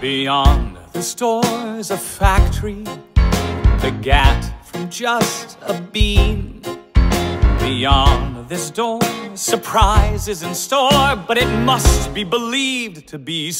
Beyond the store's a factory The gat from just a bean. Beyond this door, surprise is in store But it must be believed to be